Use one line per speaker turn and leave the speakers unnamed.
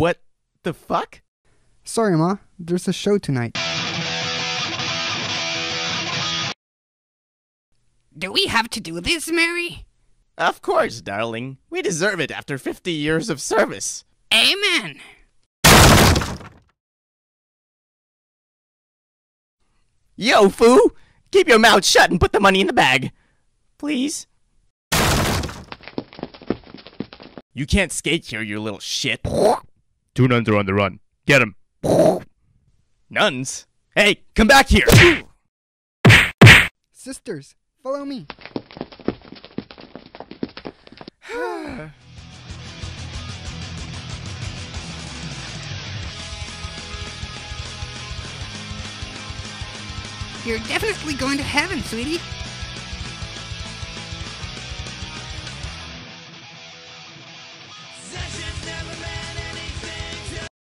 What the fuck?
Sorry, Ma. There's a show tonight.
Do we have to do this, Mary?
Of course, darling. We deserve it after 50 years of service.
Amen.
Yo, foo! Keep your mouth shut and put the money in the bag. Please? You can't skate here, you little shit.
Two nuns are on the run. Get him.
Nuns? Hey, come back here!
Sisters, follow me.
You're definitely going to heaven, sweetie.